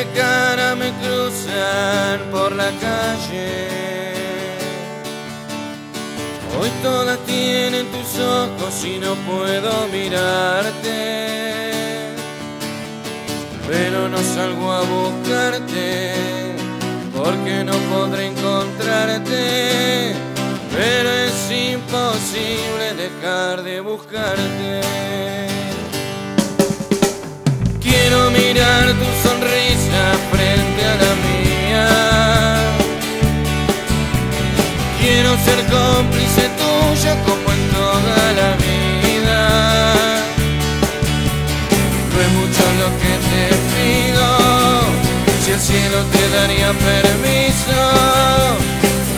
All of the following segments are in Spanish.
de cara me cruzan por la calle. Hoy todas tienen tus ojos y no puedo mirarte. Pero no salgo a buscarte porque no podré encontrarte. Pero es imposible dejar de buscarte. si el cielo te daría permiso.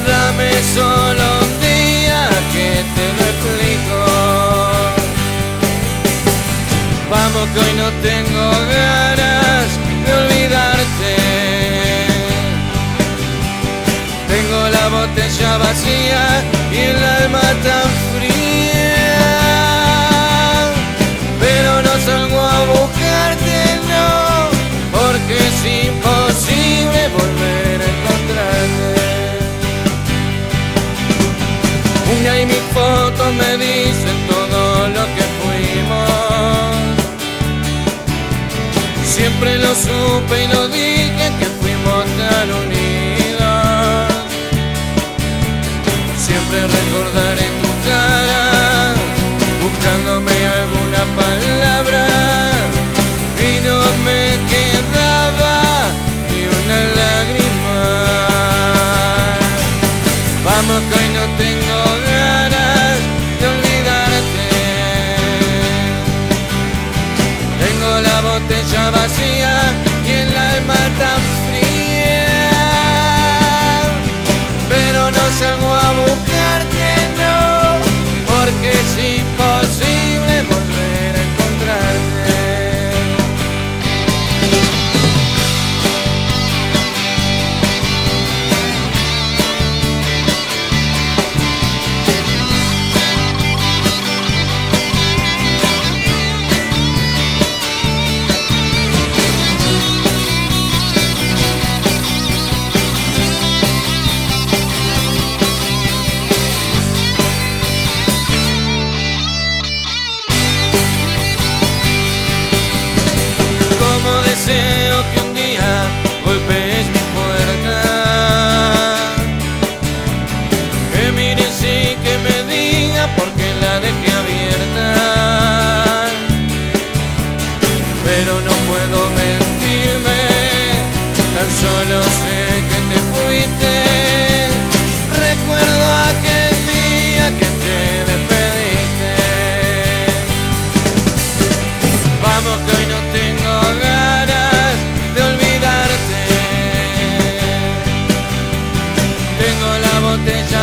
Dame solo un día que te lo explico. Vamos que hoy no tengo ganas de olvidarte. Tengo la botella vacía y el alma tan fría. siempre lo supe y no te.